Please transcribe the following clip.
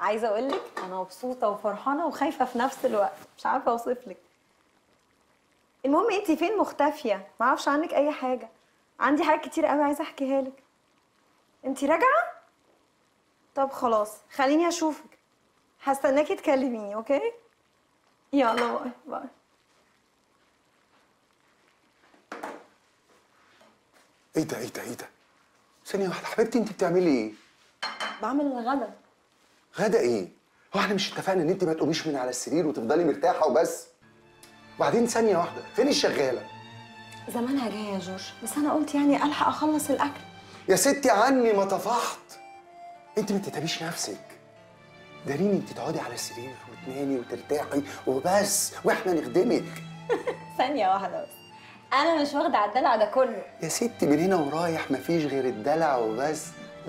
عايزة أقول لك أنا مبسوطة وفرحانة وخايفة في نفس الوقت. مش عارفة أوصف لك. المهم انت فين مختفية؟ ما أعرفش عنك أي حاجة. عندي حاجات كتير قوي عايزة أحكيها لك. انت راجعة؟ طب خلاص خليني أشوفك. هستناكي تكلميني okay؟ يلا bye bye. إيه ده إيه ده إيه ده؟ ثانية واحدة. حبيبتي انت بتعملي إيه؟ بعمل الغدا. غدا إيه؟ هو إحنا مش اتفقنا ان انت ما تقوميش من على السرير وتفضلي مرتاحة وبس؟ وبعدين ثانية واحدة فين الشغالة؟ زمانها جاية يا جورج بس أنا قلت يعني ألحق أخلص الأكل. يا ستي عني ما طفحت. انت ما تتعبيش نفسك. داريني انت تقعدي على السرير وتنامي وترتاحي وبس وإحنا نخدمك. ثانية واحدة بس. أنا مش واخدة على الدلع ده كله. يا ستي من هنا ورايح مفيش غير الدلع وبس.